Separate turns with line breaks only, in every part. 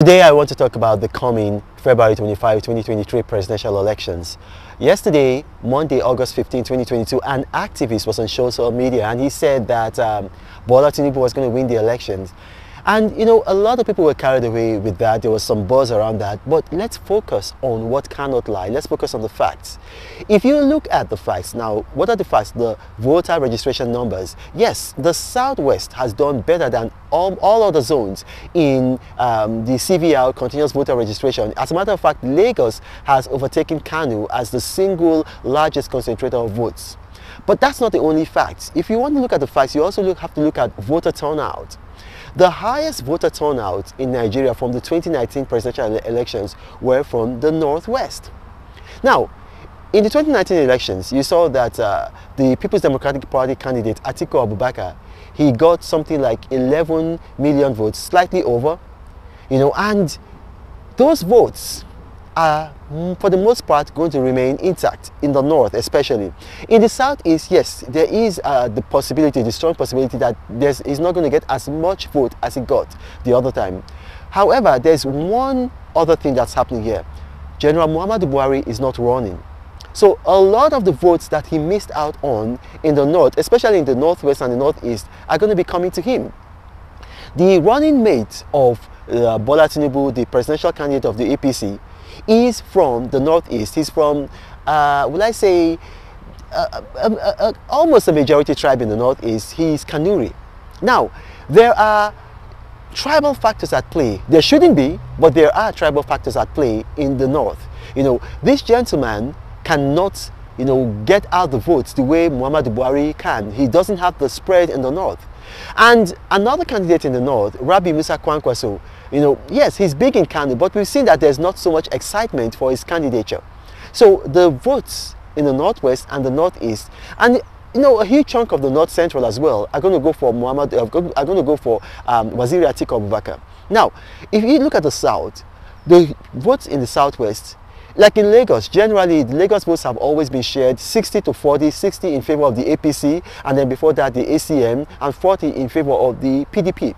Today I want to talk about the coming February 25, 2023 presidential elections. Yesterday, Monday, August 15, 2022, an activist was on social media and he said that um, Bola Tinubu was going to win the elections. And you know, a lot of people were carried away with that. There was some buzz around that. But let's focus on what cannot lie. Let's focus on the facts. If you look at the facts now, what are the facts? The voter registration numbers. Yes, the Southwest has done better than all, all other zones in um, the CVL continuous voter registration. As a matter of fact, Lagos has overtaken Kano as the single largest concentrator of votes. But that's not the only fact. If you want to look at the facts, you also look, have to look at voter turnout. The highest voter turnout in Nigeria from the 2019 presidential elections were from the Northwest. Now, in the 2019 elections, you saw that uh, the People's Democratic Party candidate Atiku Abubakar, he got something like 11 million votes, slightly over, you know, and those votes are mm, for the most part going to remain intact in the north especially. In the southeast yes there is uh, the possibility the strong possibility that there's is not going to get as much vote as it got the other time. However there's one other thing that's happening here. General muhammadu buhari is not running. So a lot of the votes that he missed out on in the north especially in the northwest and the northeast are going to be coming to him. The running mate of uh, Bola Tinubu, the presidential candidate of the APC, is from the northeast. He's from, uh, will I say, uh, uh, uh, almost a majority tribe in the northeast. He's Kanuri. Now, there are tribal factors at play. There shouldn't be, but there are tribal factors at play in the north. You know, this gentleman cannot, you know, get out the votes the way Muhammad Buhari can. He doesn't have the spread in the north. And another candidate in the north, Rabiu Musa Kwankwaso, you know, yes, he's big in Kano, but we've seen that there's not so much excitement for his candidature. So the votes in the northwest and the northeast, and you know, a huge chunk of the north central as well are going to go for Muhammad, uh, are going to go for um, Waziri Atiku Abubakar. Now, if you look at the south, the votes in the southwest like in Lagos, generally, the Lagos votes have always been shared 60 to 40, 60 in favor of the APC, and then before that, the ACN, and 40 in favor of the PDP.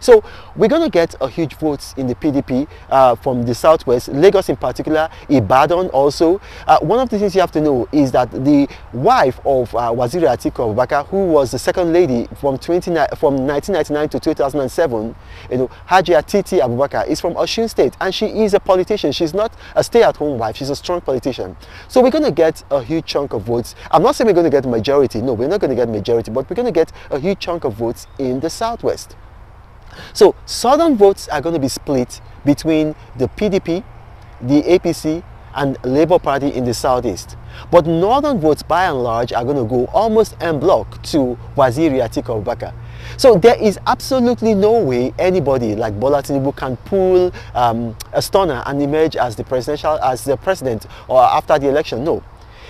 So we're going to get a huge vote in the PDP uh, from the southwest, Lagos in particular, Ibadan also. Uh, one of the things you have to know is that the wife of uh, Waziri Atiku Abubakar, who was the second lady from 20, from 1999 to 2007, you know, Hajia Titi Abubakar is from Osun State, and she is a politician. She's not a stay-at-home wife. She's a strong politician. So we're going to get a huge chunk of votes. I'm not saying we're going to get majority. No, we're not going to get majority, but we're going to get a huge chunk of votes in the southwest. So southern votes are going to be split between the PDP, the APC, and Labour Party in the southeast. But northern votes by and large are going to go almost en bloc to Waziri Atiku Abubakar. So there is absolutely no way anybody like Bola Tinubu can pull um, a stunner and emerge as the presidential, as the president or after the election. No.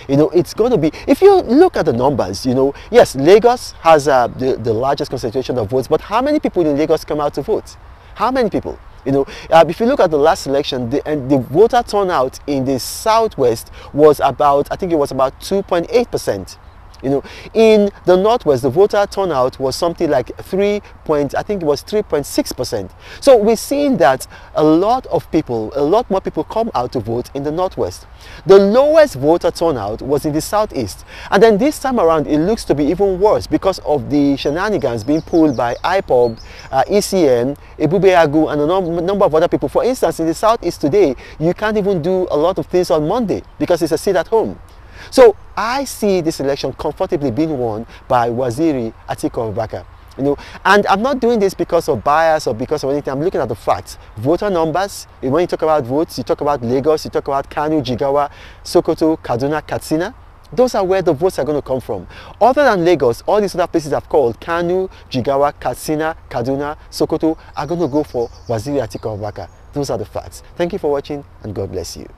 You know, it's going to be, if you look at the numbers, you know, yes, Lagos has uh, the, the largest concentration of votes, but how many people in Lagos come out to vote? How many people? You know, uh, if you look at the last election, the, and the voter turnout in the southwest was about, I think it was about 2.8 percent. You know, in the Northwest, the voter turnout was something like 3 point, I think it was 3.6%. So we're seeing that a lot of people, a lot more people come out to vote in the Northwest. The lowest voter turnout was in the Southeast. And then this time around, it looks to be even worse because of the shenanigans being pulled by IPOB, uh, ESN, Ebube Agu, and a num number of other people. For instance, in the Southeast today, you can't even do a lot of things on Monday because it's a sit at home. So I see this election comfortably being won by Waziri Atiku Abubakar. You know, and I'm not doing this because of bias or because of anything. I'm looking at the facts. Voter numbers. When you talk about votes, you talk about Lagos, you talk about Kano, Jigawa, Sokoto, Kaduna, Katsina. Those are where the votes are going to come from. Other than Lagos, all these other places I've called, Kano, Jigawa, Katsina, Kaduna, Sokoto, are going to go for Waziri Atiku Abubakar. Those are the facts. Thank you for watching and God bless you.